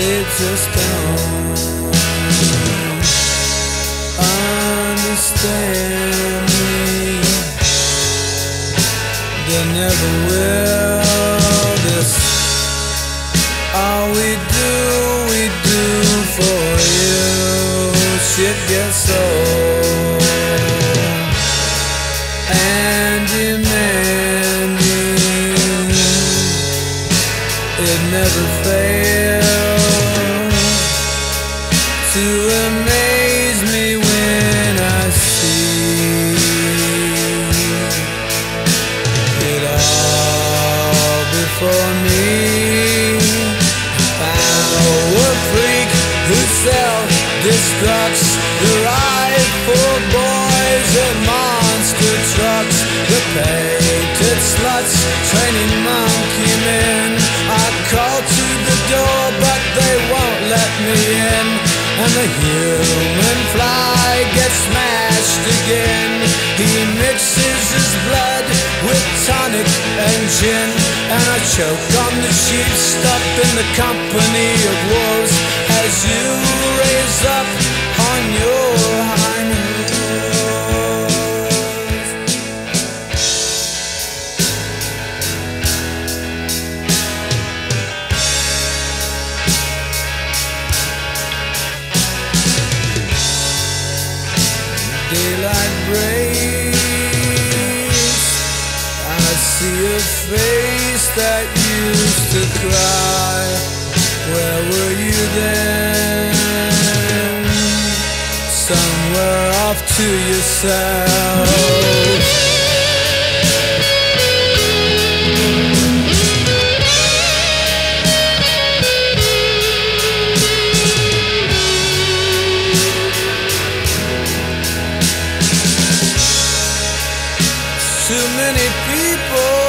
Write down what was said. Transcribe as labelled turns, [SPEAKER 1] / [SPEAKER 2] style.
[SPEAKER 1] just don't understand me. They never will. This all we do, we do for you. Shit gets old and demanding. It never fails to amaze me when I see it all before me. Freak who self-destructs the boys and monster trucks. The painted sluts, training monkey men. I call to the door, but they won't let me. The human fly gets smashed again. He mixes his blood with tonic and gin. And I choke on the sheep stuck in the company of wolves as you Daylight breaks. I see a face that used to cry. Where were you then? Somewhere off to yourself. Too many people